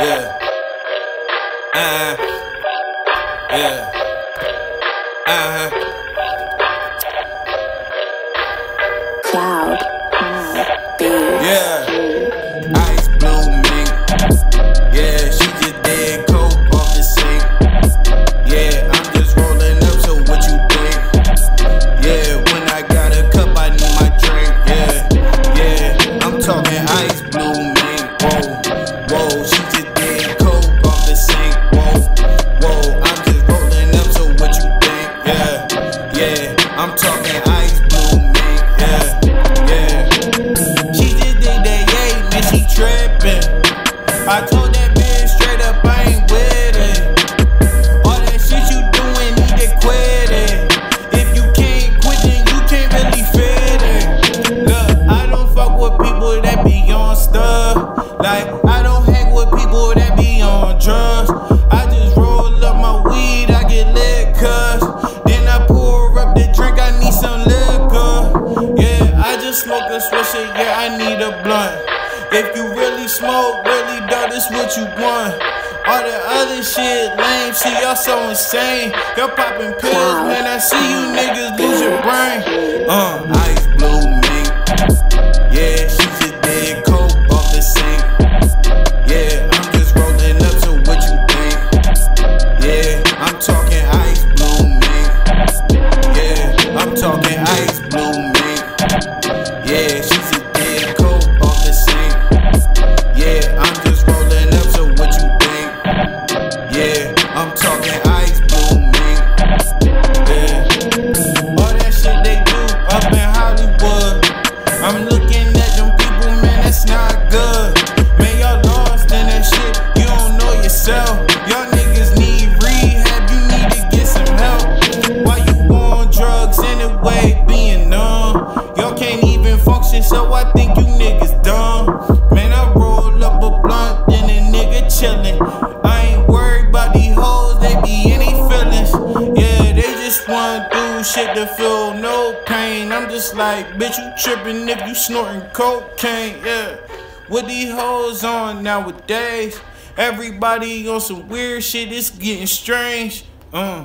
Yeah. Uh. Yeah. Uh. Cloud. Cloud. Yeah. I told that bitch straight up, I ain't with it. All that shit you doing, need to quit it. If you can't quit, then you can't really fit it. Look, I don't fuck with people that be on stuff. Like, I don't hang with people that be on drugs. I just roll up my weed, I get. Then I pour up the drink, I need some liquor. Yeah, I just smoke a swisher, yeah, I need a blunt. If you smoke, really dope, this what you want. All the other shit lame, see y'all so insane. Y'all popping pills, man, I see you niggas lose yourself. Y'all niggas need rehab, you need to get some help. Why you on drugs anyway, being numb? Y'all can't even function, so I think you niggas dumb. Man, I roll up a blunt, then a nigga chillin'. I ain't worried about these hoes, they be any feelings. Yeah, they just wanna do shit to feel no pain. I'm just like, bitch, you trippin' if you snorting cocaine, yeah. What these hoes on nowadays? Everybody on some weird shit, it's getting strange. Uh.